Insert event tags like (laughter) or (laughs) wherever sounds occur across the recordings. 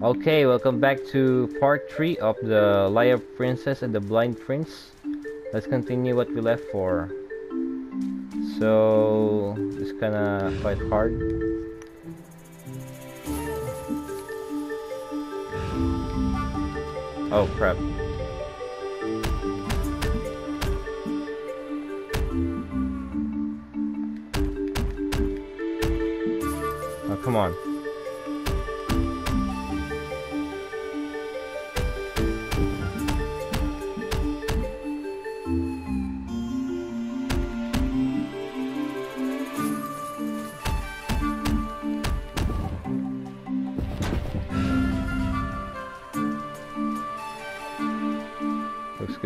Okay, welcome back to part 3 of the Liar Princess and the Blind Prince. Let's continue what we left for. So, it's kinda quite hard. Oh crap. Oh, come on.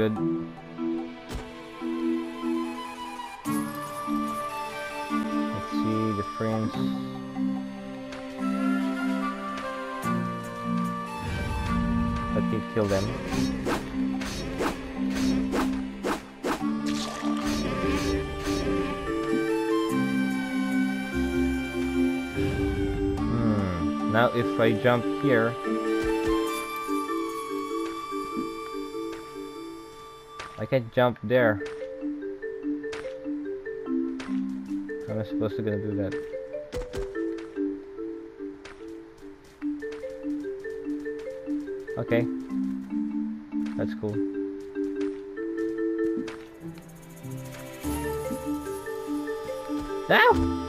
Good. Let's see the frames. Let me kill them. Hmm. Now if I jump here, can't jump there. How am I supposed to gonna do that? Okay. That's cool. Ow!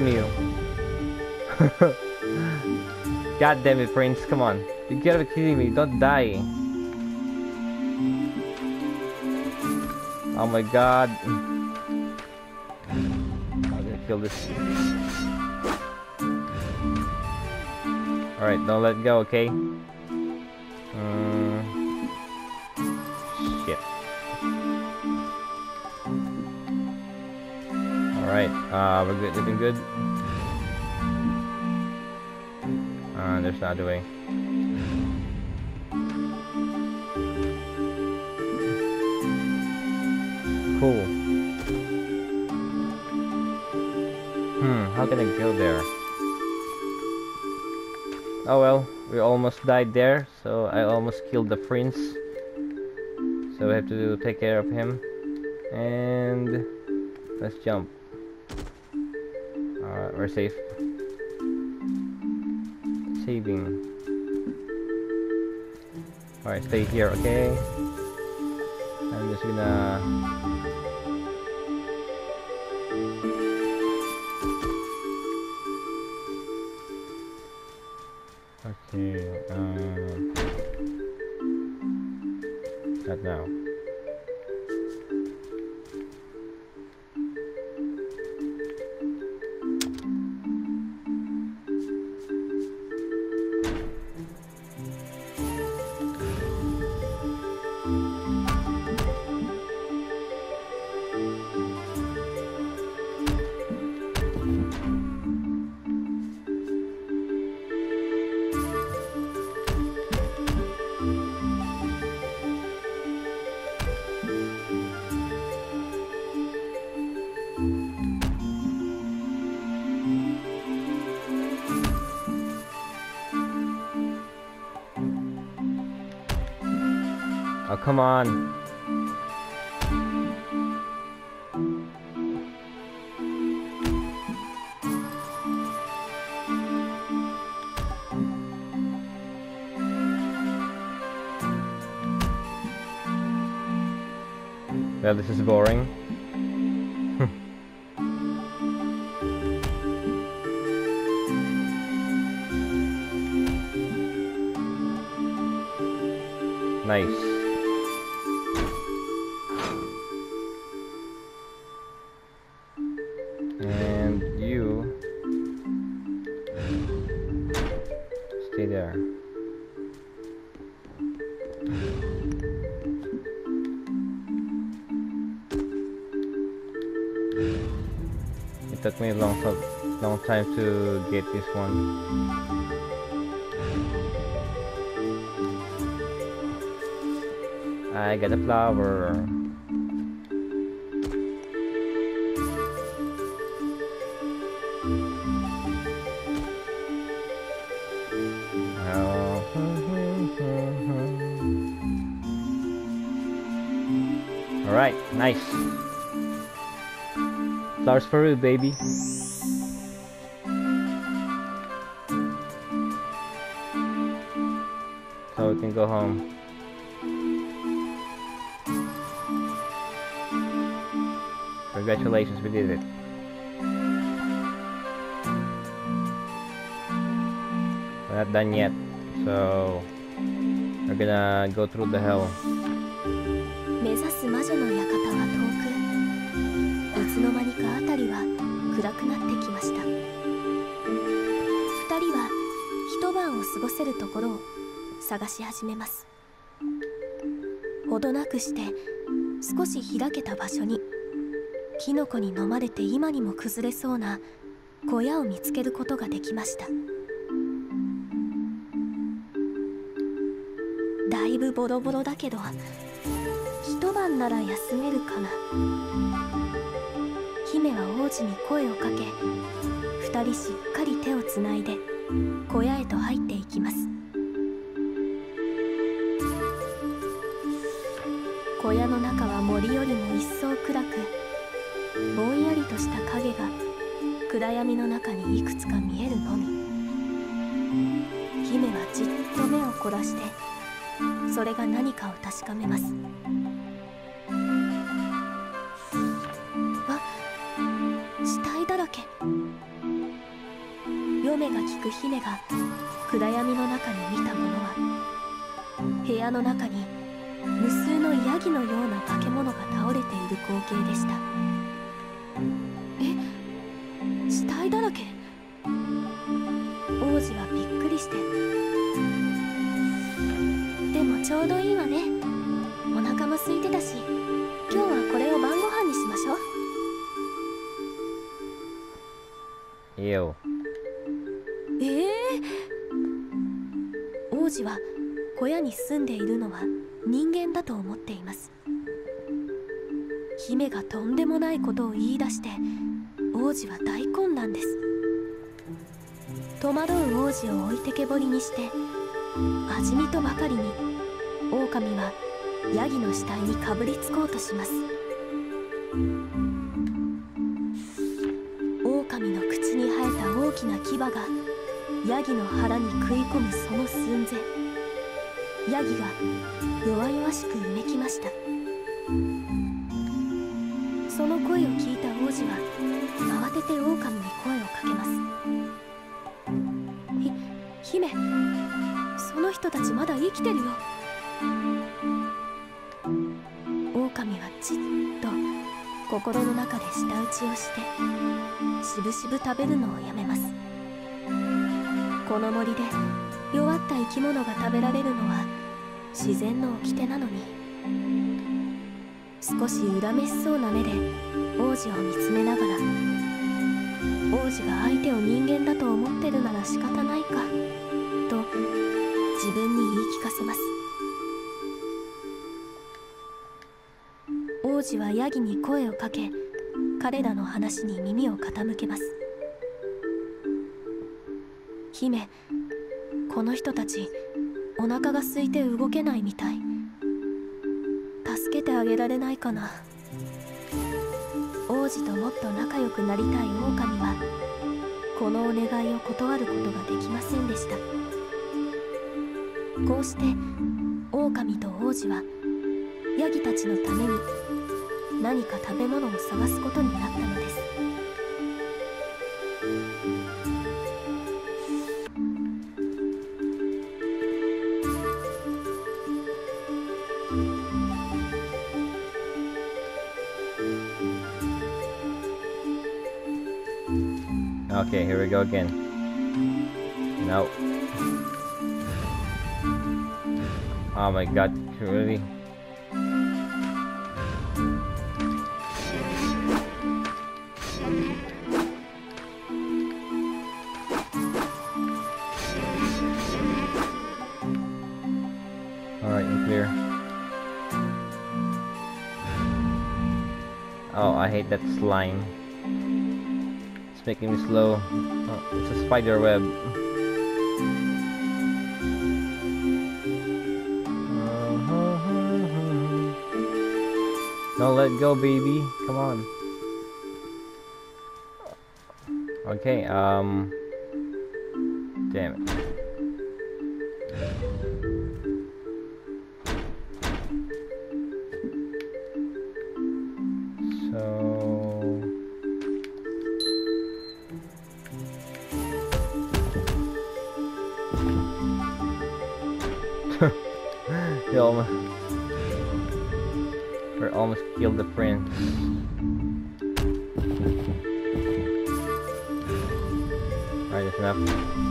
Damn you. (laughs) God damn it, Prince, come on. You gotta be kidding me, don't die. Oh my god. I'm gonna kill this. Alright, don't let go, okay? Uh, shit. Alright, uh, we're good, looking good. Uh, there's another way. Cool. Hmm, how can I go there? Oh well, we almost died there, so I almost killed the prince. So we have to take care of him. And let's jump. We're safe. Saving. Alright, stay here, okay? I'm just gonna... come on. Well, this is boring. And you stay there. It took me a long, long time to get this one. I got a flower. Alright, nice. Flowers for you, baby. So we can go home. Congratulations, we did it. We're not done yet, so we're gonna go through the hell. 目指す魔女の館は遠く。いつの間にか辺りは暗くなってきました。二人は一晩を過ごせるところを探し始めます。ほどなくして少し開けた場所にキノコに飲まれて今にも崩れそうな小屋を見つけることができました。だいぶボロボロだけど一晩なら休めるかな。姫は王子に声をかけ二人しっかり手をつないで小屋へと入っていきます。小屋の中は森よりも一層暗くぼんやりとした影が暗闇の中にいくつか見えるのみ。姫はじっと目を凝らしてそれが何かを確かめます。嫁が聞く姫が暗闇の中に見たものは部屋の中に無数のヤギのような化け物が倒れている光景でした。え死体だらけ？王子はびっくりして。でもちょうどいいわね。お腹も空いてたし今日はこれを晩ご飯にしましょう。Ew. 王子は小屋に住んでいるのは人間だと思っています。姫がとんでもないことを言い出して王子は大混乱です。戸惑う王子を置いてけぼりにして味見とばかりに狼はヤギの死体にかぶりつこうとします。狼の口に生えた大きな牙がヤギの腹に食い込むその寸前ヤギが弱々しくうめきました。その声を聞いた王子は慌てて狼に声をかけますひ姫その人たちまだ生きてるよ。狼はじっと心の中で舌打ちをしてしぶしぶ食べるのをやめます。この森で弱った生き物が食べられるのは自然の掟なのに。少し恨めしそうな目で王子を見つめながら王子が相手を人間だと思ってるなら仕方ないかと自分に言い聞かせます。王子はヤギに声をかけ彼らの話に耳を傾けます。姫この人たちお腹が空いて動けないみたい。助けてあげられないかな。王子ともっと仲良くなりたい狼はこのお願いを断ることができませんでした。こうして狼と王子はヤギたちのために何か食べ物を探すことになったのです。go again. No. Oh my god, really? Alright, clear. Oh, I hate that slime. It's making me slow. Oh, it's a spider web. Don't let go, baby. Come on. Okay, um... Damn it. We almost... We almost killed the prince. Alright, that's enough.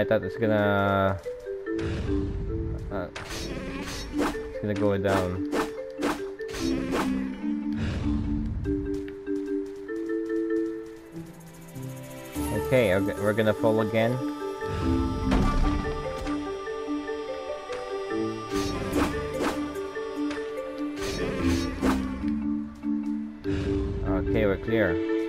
I thought it's gonna... Uh, it's gonna go down. Okay, okay, we're gonna fall again. Okay, we're clear.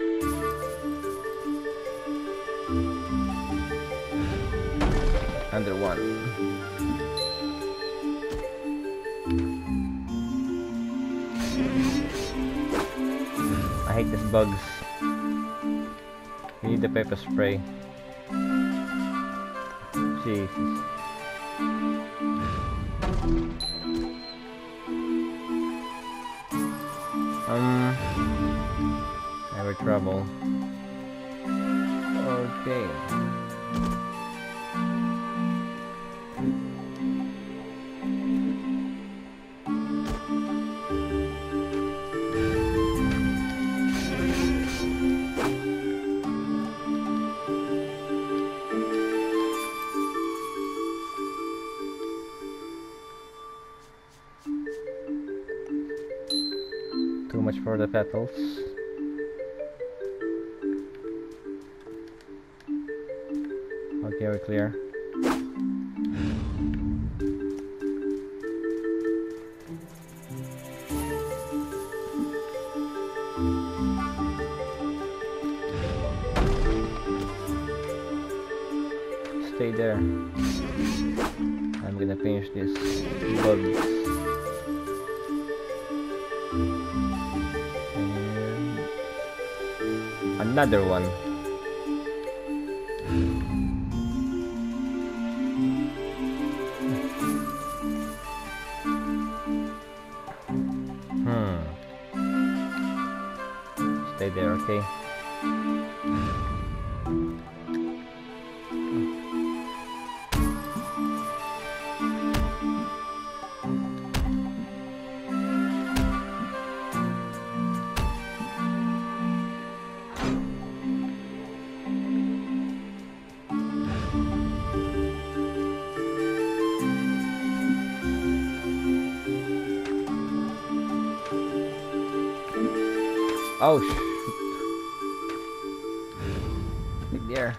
Bugs. We need the pepper spray. Jesus. Um, have a trouble. Okay. For the petals. Okay, we're clear. Another one. Hmm. Stay there, okay? Oh. Right there.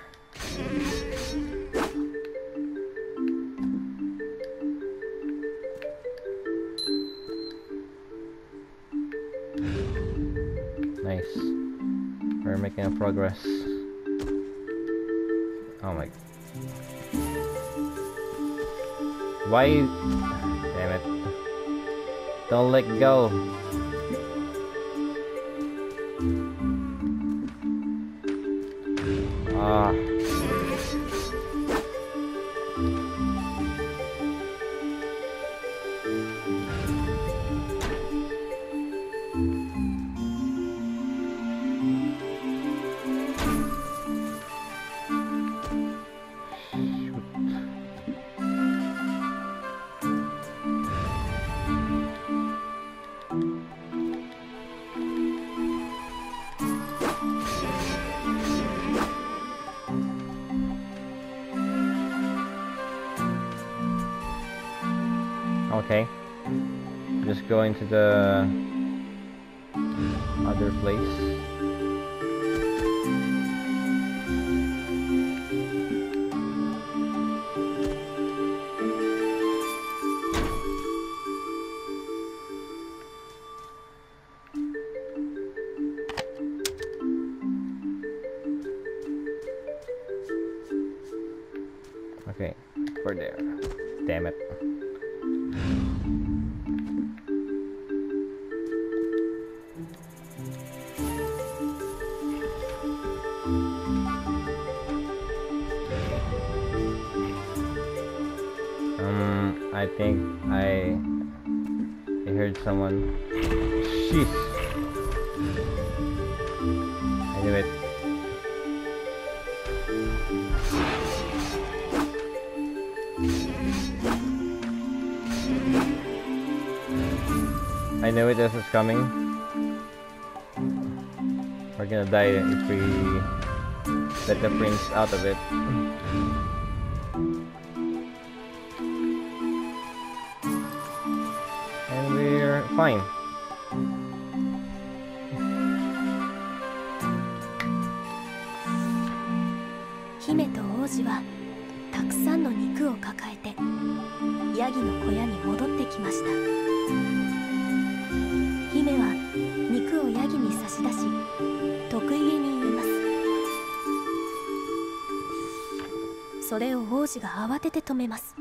Nice. We're making a progress. Oh my. Why? Damn it. Don't let go. Into the other place. Okay, we're there. Damn it. Think I I heard someone. Sheesh. I knew it. I know it as it's coming. We're gonna die if we let the prince out of it. Fine. 姫と王子はたくさんの肉を抱えてヤギの小屋に戻ってきました姫は肉をヤギに差し出し得意げに言いますそれを王子が慌てて止めます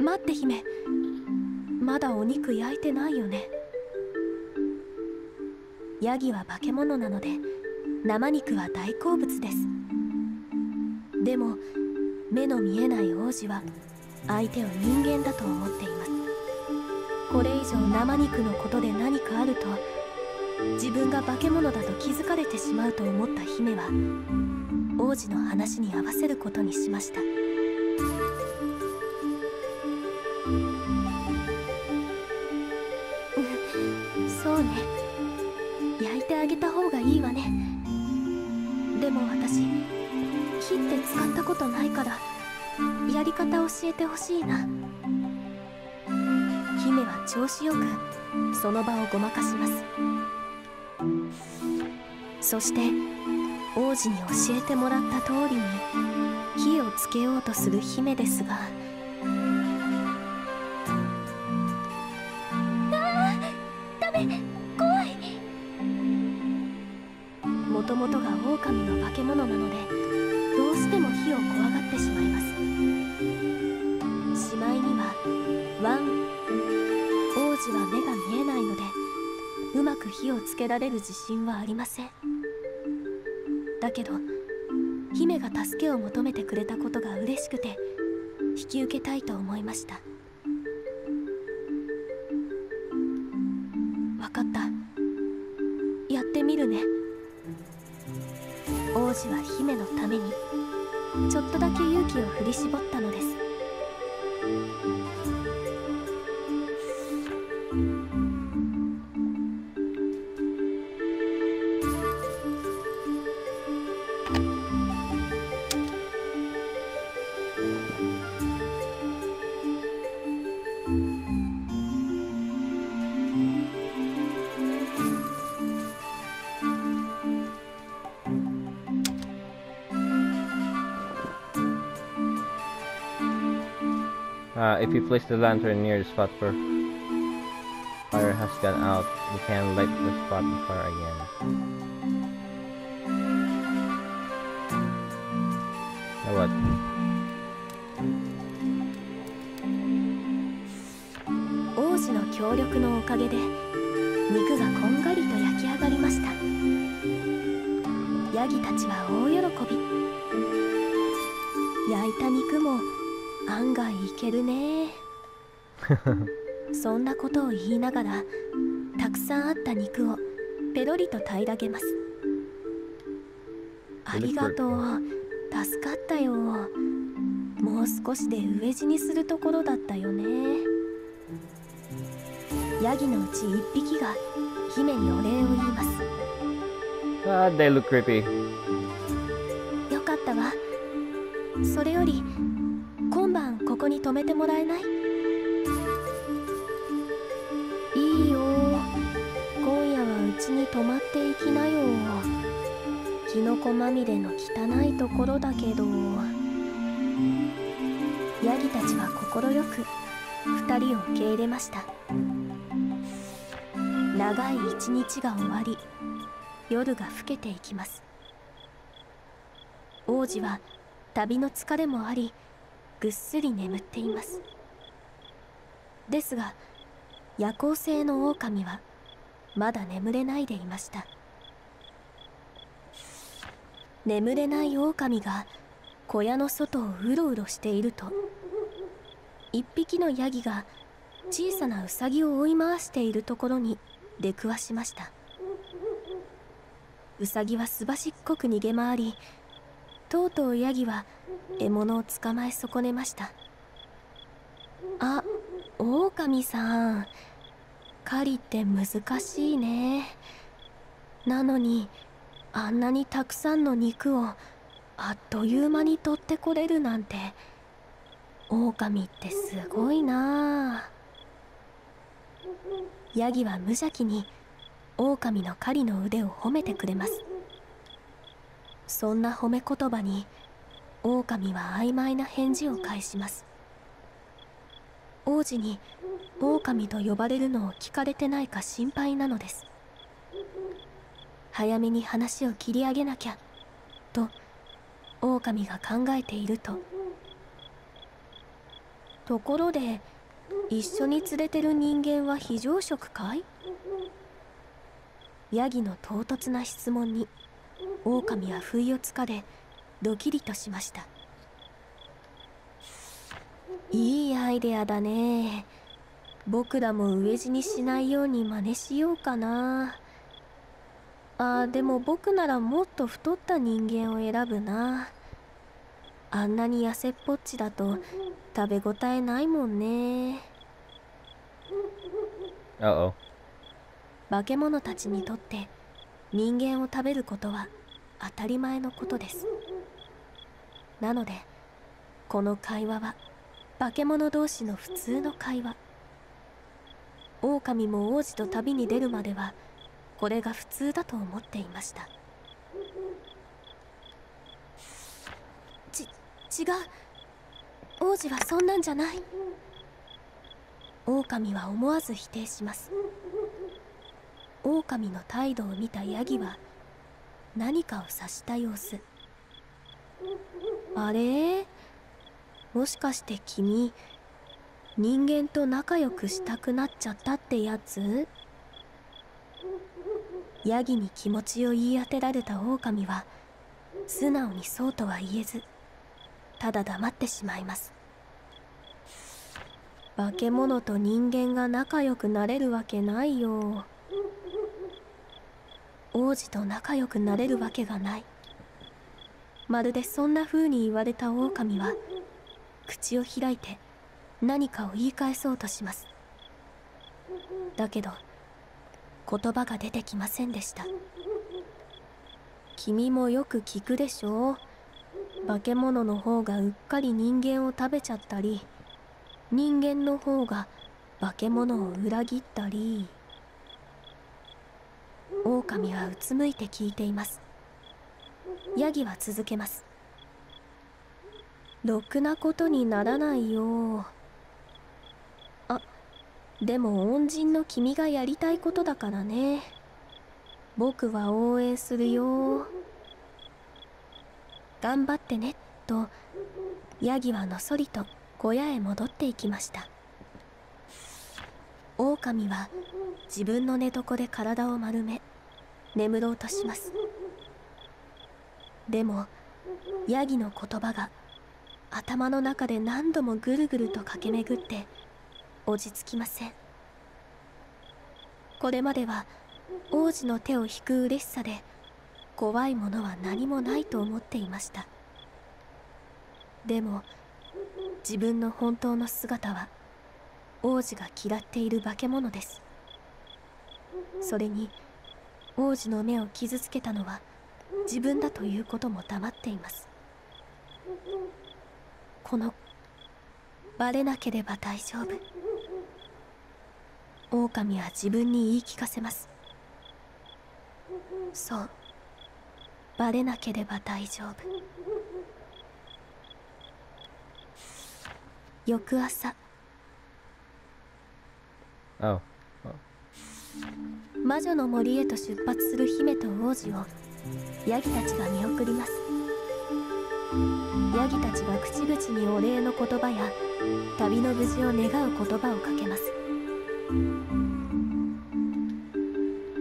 待って姫まだお肉焼いてないよね。ヤギは化け物なので生肉は大好物です。でも目の見えない王子は相手を人間だと思っています。これ以上生肉のことで何かあると自分が化け物だと気づかれてしまうと思った姫は王子の話に合わせることにしました。やり方教えてほしいな。姫は調子よくその場をごまかします。そして王子に教えてもらった通りに火をつけようとする姫ですが。ダメ怖い。もともとが狼の化け物なのでてしまいます。しまいにはワン王子は目が見えないのでうまく火をつけられる自信はありません。だけど姫が助けを求めてくれたことが嬉しくて引き受けたいと思いました。とだけ勇気を振り絞ったのです「Uh, if you place the lantern near the spot where fire has gone out, you can light the spot on fire again. Now what? 王子の協力のおかげで肉がこんがりと焼き上がりましたヤギたちは大喜び焼いた肉も案外いけるね。(laughs) そんなことを言いながらたくさんあった肉をペロリと平らげます。ありがとう。助かったよ。もう少しで飢え死にするところだったよね。ヤギのうち一匹が姫にお礼を言います。Ah, they look creepy. よかったわ。それよりめてもらえない？いいよ。今夜はうちに泊まっていきなよ。キノコまみれの汚いところだけど。ヤギたちは快く2人を受け入れました。長い一日が終わり夜が更けていきます。王子は旅の疲れもありぐっすり眠っています。ですが夜行性の狼はまだ眠れないでいました。眠れない狼が小屋の外をうろうろしていると一匹のヤギが小さなウサギを追い回しているところに出くわしました。ウサギはすばしっこく逃げ回りとうとうヤギは獲物を捕まえ損ねました。あ狼さん。狩りって難しいね。なのにあんなにたくさんの肉をあっという間に取ってこれるなんて。狼ってすごいな。ヤギは無邪気に狼の狩りの腕を褒めてくれます。そんな褒め言葉に狼は曖昧な返事を返します。王子に狼と呼ばれるのを聞かれてないか心配なのです。早めに話を切り上げなきゃと狼が考えていると。ところで一緒に連れてる人間は非常食かい？ヤギの唐突な質問に狼は不意をつかれドキリとしました。いいアイデアだね。僕らも飢え死にしないように真似しようかな。あでも僕ならもっと太った人間を選ぶな。あんなに痩せっぽっちだと食べ応えないもんね。Uh oh. 化け物たちにとって人間を食べることは当たり前のことです。なのでこの会話は化け物同士の普通の会話。狼も王子と旅に出るまではこれが普通だと思っていました。ち違う。王子はそんなんじゃない。狼は思わず否定します。狼の態度を見たヤギは何かを察した様子。あれ？もしかして君人間と仲良くしたくなっちゃったってやつ？ヤギに気持ちを言い当てられた狼は素直にそうとは言えずただ黙ってしまいます。化け物と人間が仲良くなれるわけないよ。王子と仲良くなれるわけがない。まるでそんな風に言われた狼は口を開いて何かを言い返そうとします。だけど言葉が出てきませんでした。君もよく聞くでしょう。化け物の方がうっかり人間を食べちゃったり人間の方が化け物を裏切ったり。狼はうつむいて聞いています。ヤギは続けます。ろくなことにならないよあでも恩人の君がやりたいことだからね。僕は応援するよ。頑張ってねとヤギはのそりと小屋へ戻っていきました。狼は自分の寝床で体を丸め眠ろうとします。でもヤギの言葉が頭の中で何度もぐるぐると駆け巡って落ち着きません。これまでは王子の手を引く嬉しさで怖いものは何もないと思っていました。でも自分の本当の姿は王子が嫌っている化け物です。それに王子の目を傷つけたのは自分だということも黙っています。このバレなければ大丈夫。狼は自分に言い聞かせます。そう。バレなければ大丈夫。翌朝。Oh. 魔女の森へと出発する姫と王子をヤギたちが見送ります。ヤギたちが口々にお礼の言葉や旅の無事を願う言葉をかけます。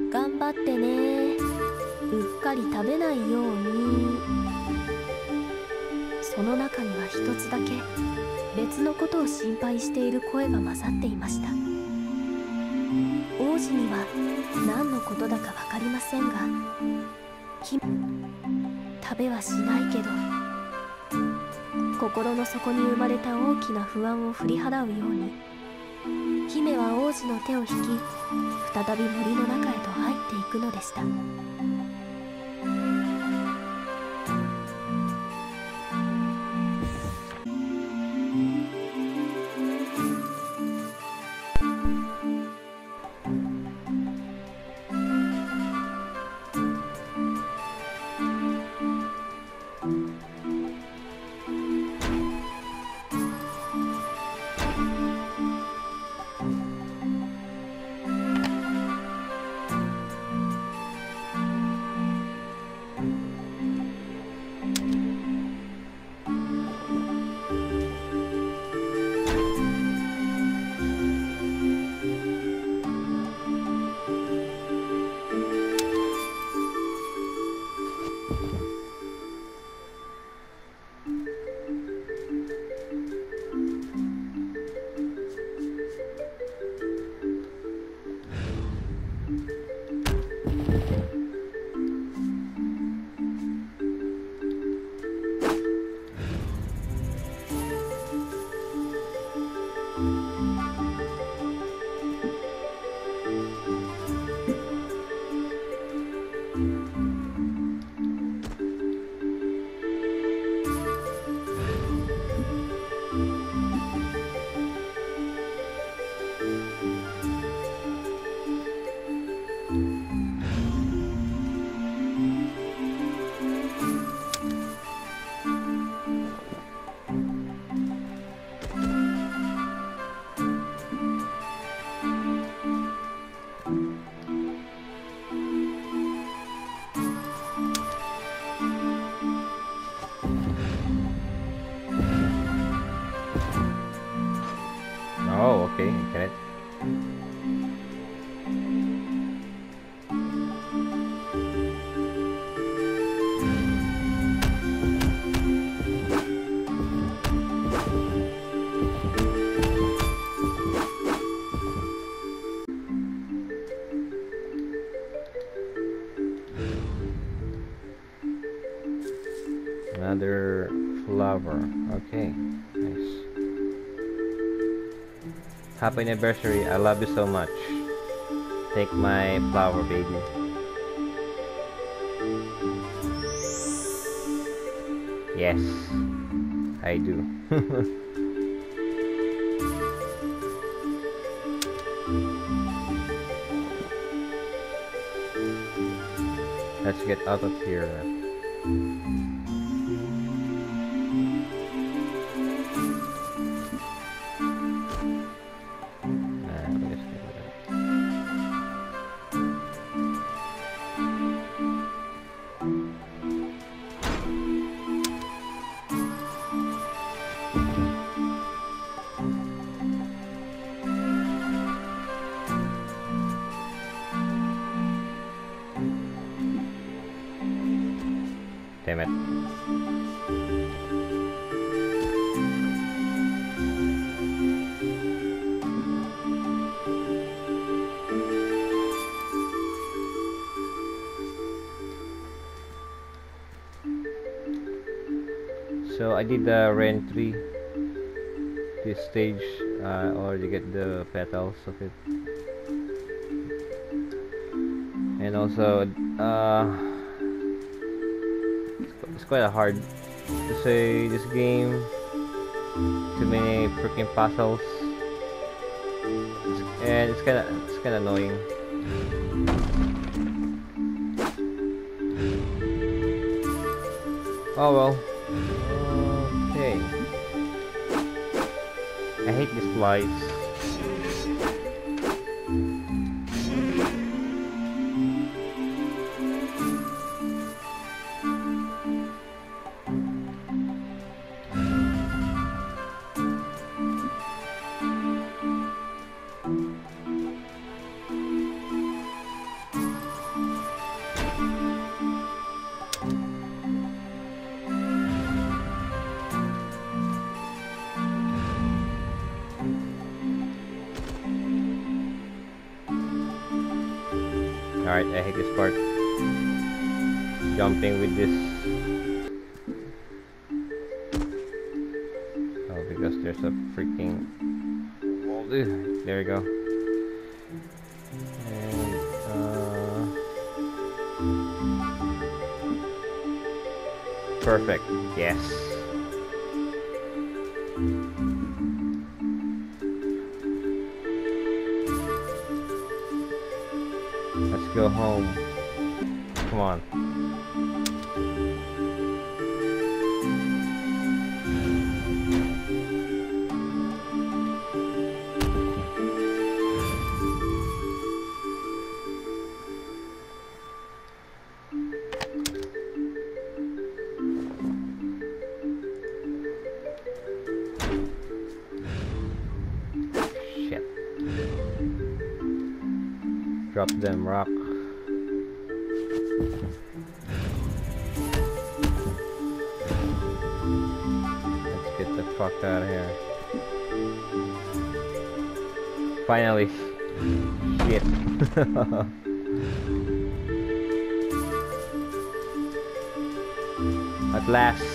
頑張ってね。うっかり食べないように。その中には一つだけ別のことを心配している声が混ざっていました。王子には何のことだか分かりませんがひ食べはしないけど心の底に生まれた大きな不安を振り払うように姫は王子の手を引き再び森の中へと入っていくのでした。Flower. Okay, nice. Happy anniversary. I love you so much. Take my flower, baby. Yes, I do. (laughs) Let's get out of here. Damn it. So I did the re-entry this stage uh, or you get the petals of it and also uh, it's quite hard to say this game. Too many freaking puzzles, and it's kinda it's kinda annoying. Oh well. Okay. I hate these flies. Alright, I hate this part. Jumping with this. Oh, because there's a freaking wall. There we go. Uh, Perfect. Yes. Drop them rock. Let's get the fuck out of here. Finally. Shit. (laughs) At last.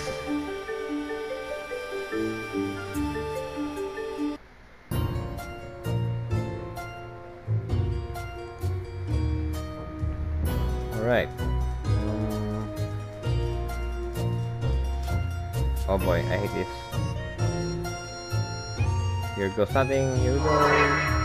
Boy, I hate this. Here goes nothing, here we go.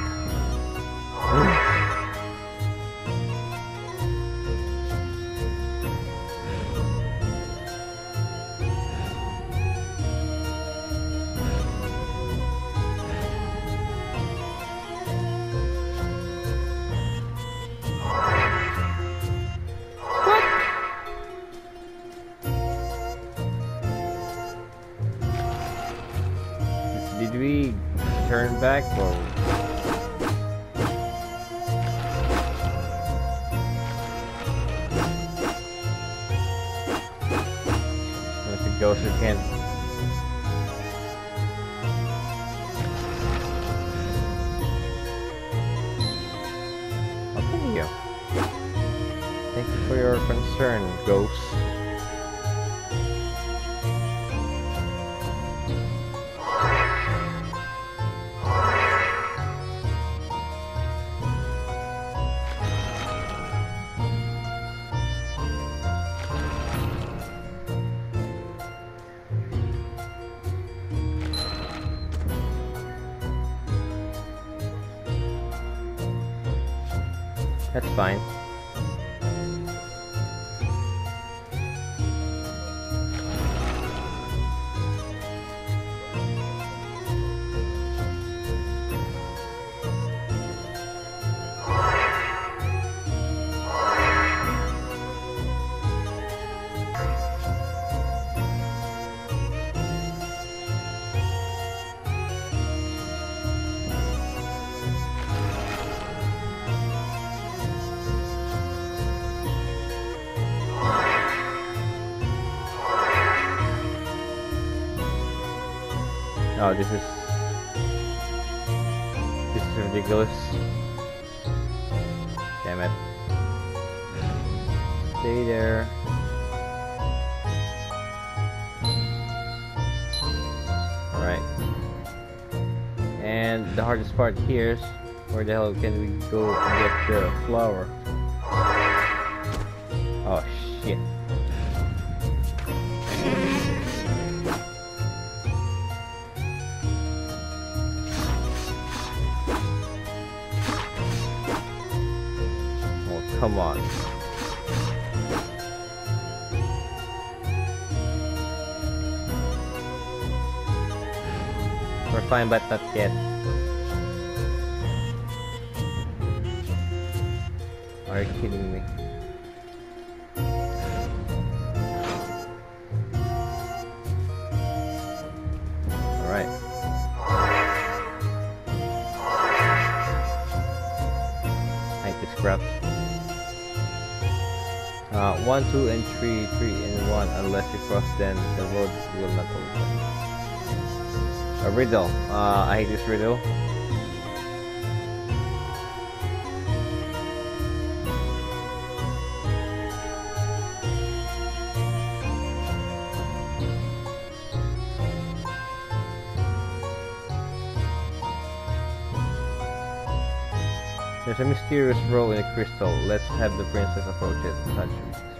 back, for Oh, this is this is ridiculous. Damn it. Stay there. Alright. And the hardest part here is where the hell can we go and get the flower? come on. We're fine, but not yet. Are you kidding me? 1, 2, and 3, 3, and 1. Unless you cross, then the road will not open. A riddle. Uh, I hate this riddle. There's a mysterious row in a crystal. Let's have the princess approach it. Touch it.